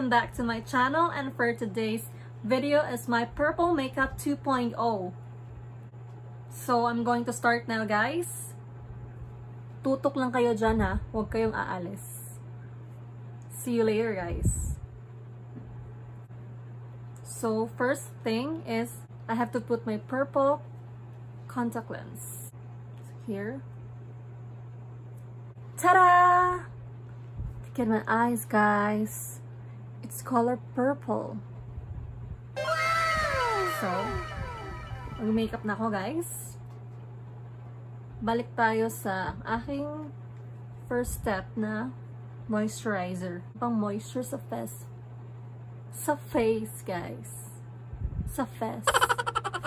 Welcome back to my channel and for today's video is my Purple Makeup 2.0. So, I'm going to start now guys. Tutok lang kayo dyan ha. Huwag kayong aalis. See you later guys. So, first thing is I have to put my purple contact lens. Here. Ta-da! Look at my eyes, guys. It's color purple. So, mag-makeup na ako, guys. Balik tayo sa aking first step na moisturizer. Pang moisture sa face. Sa face, guys. Sa face.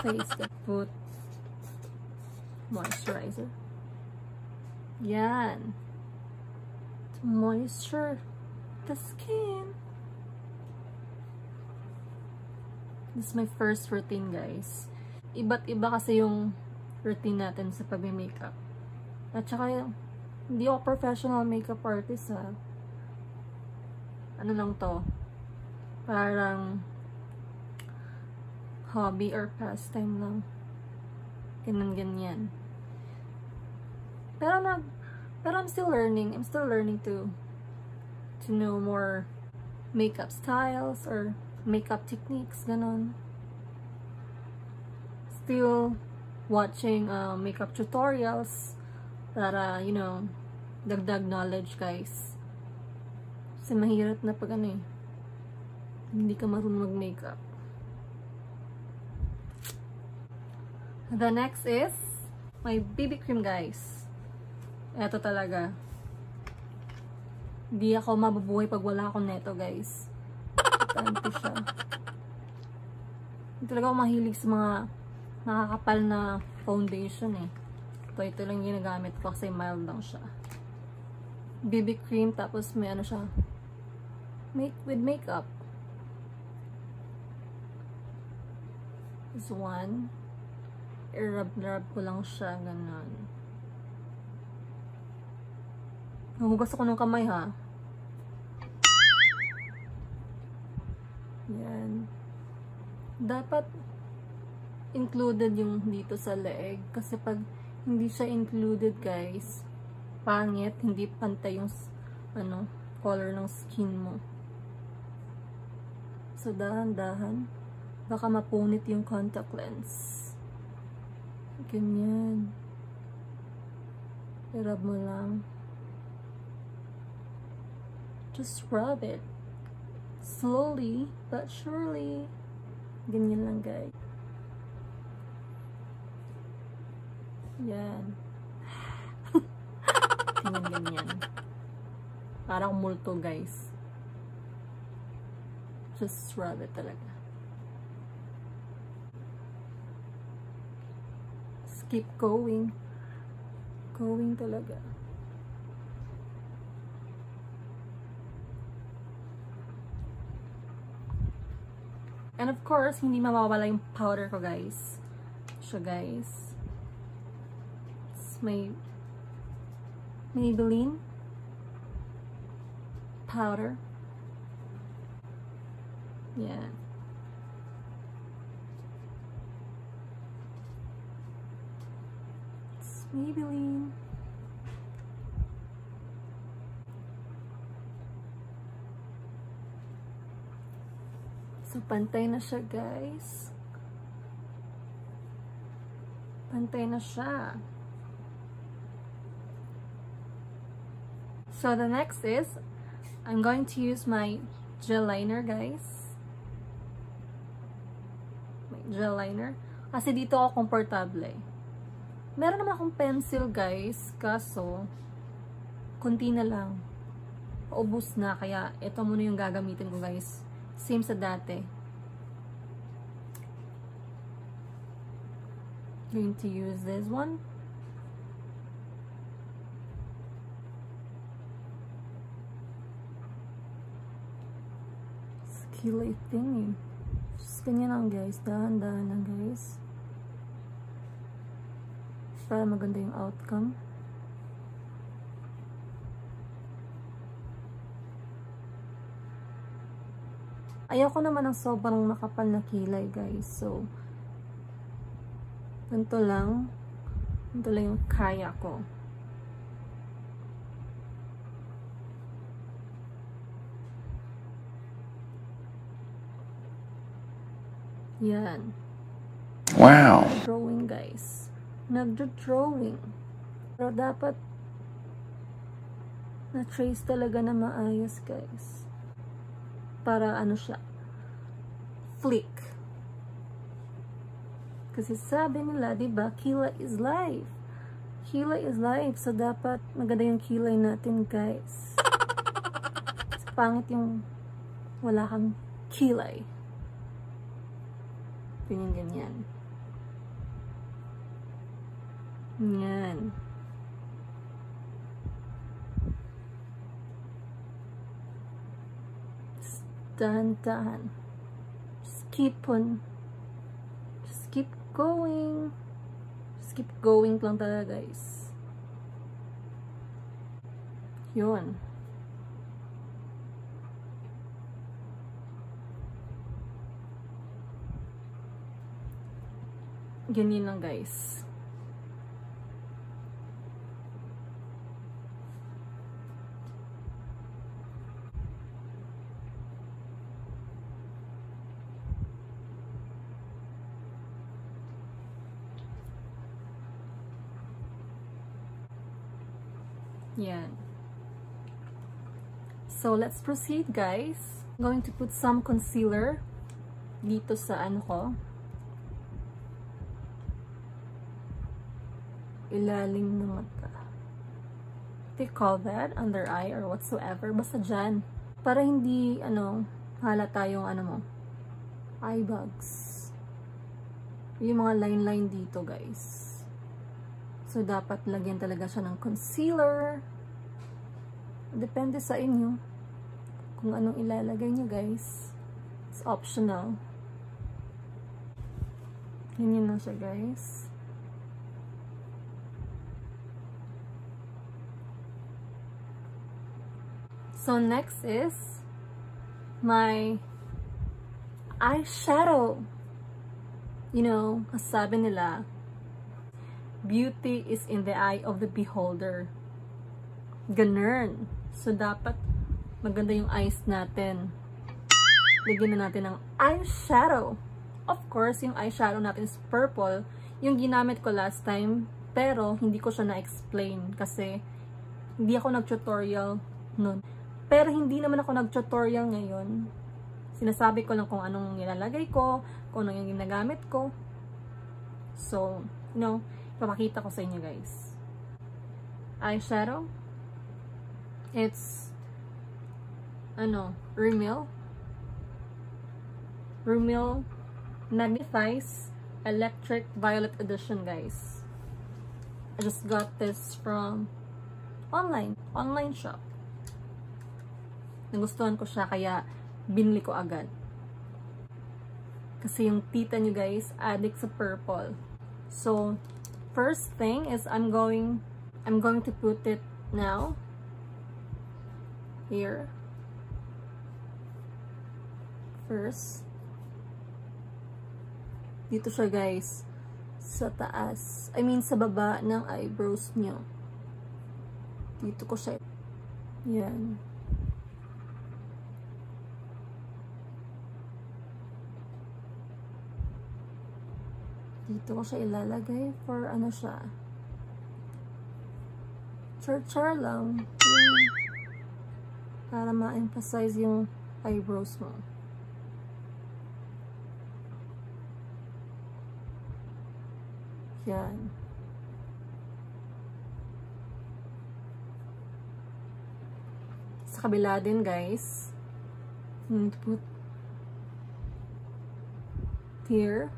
face. Put moisturizer. Yan moisture the skin. This is my first routine, guys. Iba't iba kasi yung routine natin sa pag-makeup. At saka, hindi ako professional makeup artist, ha. Ano lang to? Parang hobby or pastime lang. Ganun-ganyan. Pero nag But I'm still learning. I'm still learning to to know more makeup styles or makeup techniques, ganon. Still watching uh, makeup tutorials para, you know, dagdag knowledge, guys. Kasi mahirap na pag ano eh, hindi ka marunong mag-makeup. The next is my BB cream, guys. Ito talaga. Hindi ako mabubuhay pag wala akong neto, guys. Tanto siya. Talaga ako mahilig sa mga nakakapal na foundation eh. Ito, ito lang ginagamit ko kasi mild lang siya. BB cream, tapos may ano siya. Make with makeup. This one. I-rub-rub ko lang siya, ganun. Nahugas ako ng kamay ha. Yan. Dapat included yung dito sa leg. Kasi pag hindi siya included guys, pangit, hindi pantay yung ano, color ng skin mo. So, dahan-dahan. Baka mapunit yung contact lens. Ganyan. I-rub mo lang. Just rub it. Slowly, but surely. Ganyan lang, guys. Yan. ganyan, ganyan. Parang multo, guys. Just rub it talaga. Just keep going. Going talaga. Course, hindi mawawala yung powder ko, guys. So, guys. It's my Maybelline powder. Yeah. It's Maybelline. So, pantay na siya, guys. Pantay na siya. So, the next is, I'm going to use my gel liner, guys. My gel liner. Kasi dito ako komportable. Meron naman akong pencil, guys. Kaso, kunti na lang. Paubos na. Kaya, ito muna yung gagamitin ko, guys. Same sa dati. Going to use this one. Skillet thingy. Just ganyan lang guys. Dahan-dahan lang guys. Para maganda yung outcome. Ayoko naman ng sobrang makapal na kilay, guys. So, ganito lang. Ganito lang yung kaya ko. Yan. Wow. Drawing, guys. Nagdo-drawing. Pero dapat na-trace talaga na maayos, guys. Para ano siya, flick. Kasi sabi nila, di ba, kila is life. Kila is life. So, dapat maganda yung kilay natin, guys. Kasi pangit yung wala kang kilay. Ganyan, ganyan. Yan. Dahan-dahan. Just keep on. Just keep going. Just keep going lang talaga, guys. Yun. Ganyan lang, guys. Yan. So, let's proceed, guys. I'm going to put some concealer dito sa ano ko. Ilalim ng mata. What do call that? Under eye or whatsoever. Basta dyan. Para hindi, ano, halata yung ano mo. Eye bags. Yung mga line-line dito, guys. So, dapat lagyan talaga siya ng concealer. Depende sa inyo kung anong ilalagay niyo, guys. It's optional. Ganyan lang siya, guys. So, next is my eyeshadow. You know, sabi nila, beauty is in the eye of the beholder. Ganun. So, dapat maganda yung eyes natin. Lagyan na natin ng eyeshadow. Of course, yung eyeshadow natin is purple. Yung ginamit ko last time, pero hindi ko siya na-explain kasi hindi ako nag-tutorial nun. Pero hindi naman ako nag-tutorial ngayon. Sinasabi ko lang kung anong nilalagay ko, kung anong yung ginagamit ko. So, you know, papakita ko sa inyo guys. Eyeshadow. It's ano, Rimmel. Rimmel Magnifies Electric Violet Edition guys. I just got this from online, online shop. Nagustuhan ko siya kaya binili ko agad. Kasi yung tita nyo guys, addict sa purple. So, first thing is I'm going I'm going to put it now here. First. Dito siya guys. Sa taas. I mean sa baba ng eyebrows niyo. Dito ko siya. Yan dito ko siya ilalagay for ano siya. Char-char lang. Yung, para ma-emphasize yung eyebrows mo. Yan. Sa kabila din guys. I'm going to put here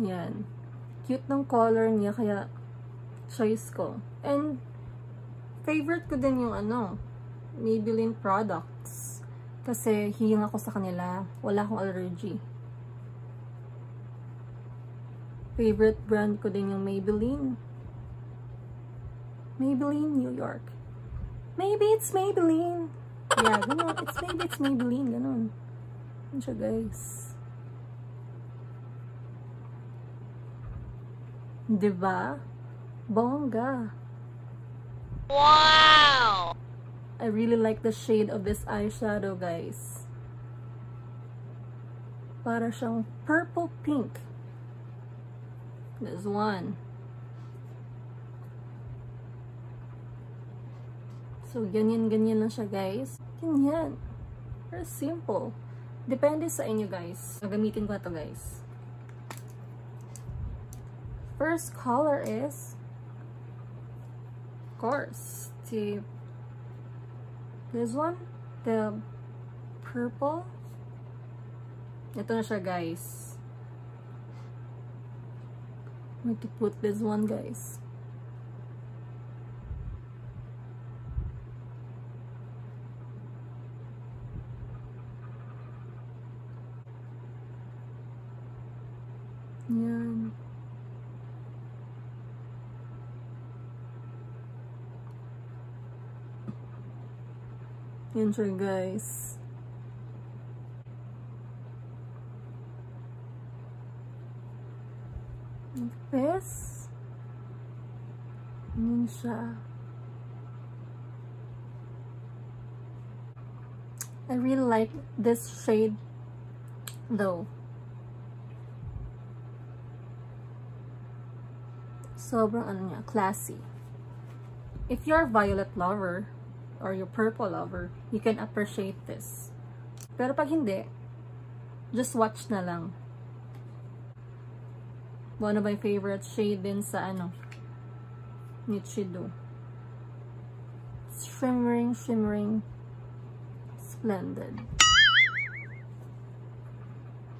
Yan. Cute ng color niya, kaya choice ko. And, favorite ko din yung ano, Maybelline products. Kasi, hiling ako sa kanila. Wala akong allergy. Favorite brand ko din yung Maybelline. Maybelline, New York. Maybe it's Maybelline. Yeah, ganun. It's maybe it's Maybelline, ganun. Yan siya, guys. Diba? Bongga. Wow! I really like the shade of this eyeshadow, guys. Para siyang purple pink. This one. So, ganyan-ganyan lang siya, guys. Ganyan. Very simple. Depende sa inyo, guys. Gagamitin ko na to, guys. First color is, of course, the This one, the purple. Ito na siya, guys. I'm going to put this one, guys. Yan. Siya, guys. This. Siya. I really like this shade though. Sobrang ano niya, classy. If you're a violet lover, or your purple lover, you can appreciate this. Pero pag hindi, just watch na lang. One of my favorite shade din sa ano, Nichido. Shimmering, shimmering, splendid.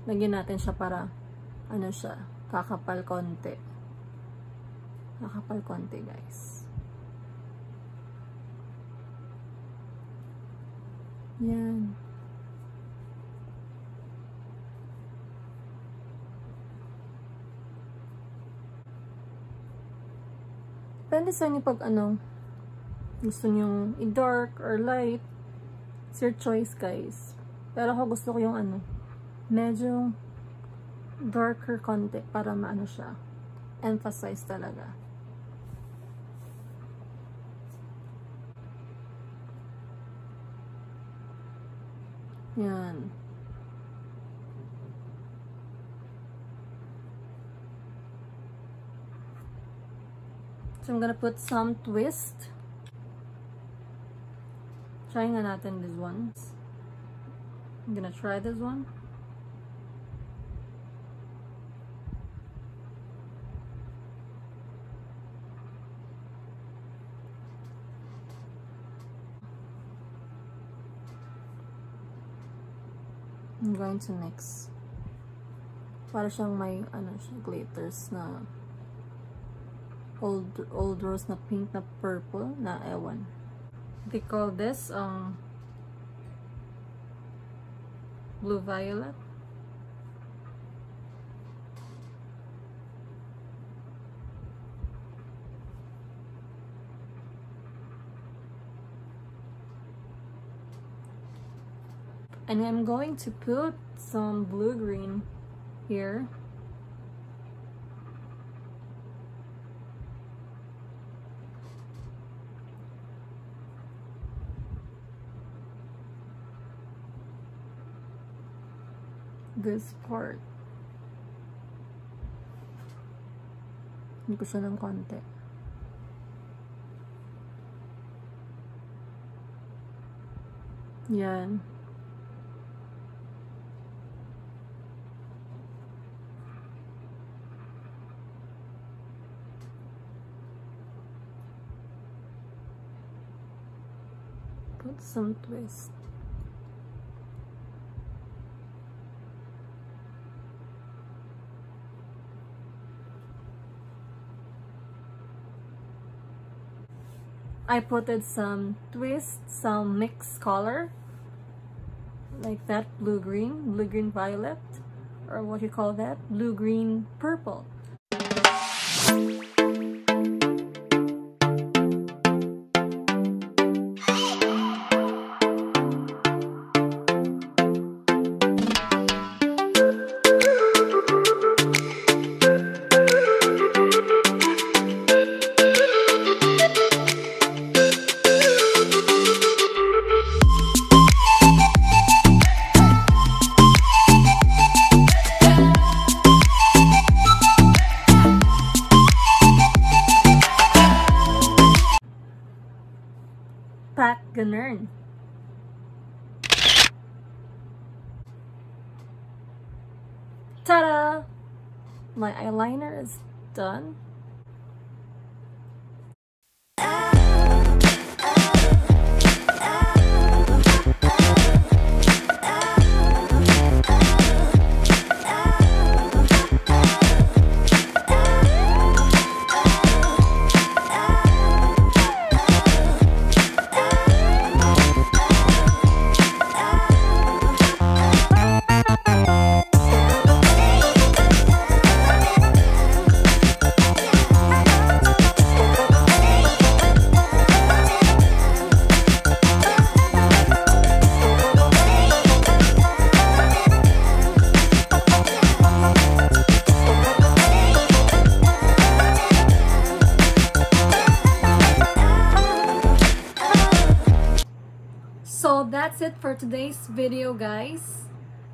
Lagyan natin siya para, ano siya, kakapal konti. Kakapal konti, guys. Yan. Depende sa inyo pag ano, gusto nyo i-dark or light. It's your choice, guys. Pero ako gusto ko yung ano, medyo darker konti para maano siya. Emphasize talaga. Yan. So, I'm gonna put some twist. Try nga natin this one. I'm gonna try this one. I'm going to mix. Para siyang may, ano siya, glitters na old, old rose na pink na purple na ewan. They call this, um, blue violet. And I'm going to put some blue-green here. This part. Ko ng konti. Yan. Put some twist. I put putted some twist, some mixed color, like that blue-green, blue-green violet, or what you call that, blue-green purple. Ganun. Ta-da! My eyeliner is done.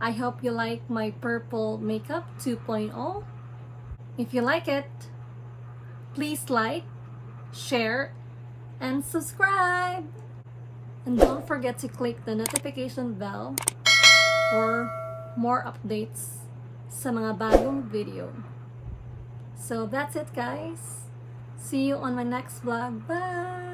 I hope you like my purple makeup 2.0. If you like it, please like, share, and subscribe. And don't forget to click the notification bell for more updates sa mga bagong video. So that's it guys. See you on my next vlog. Bye!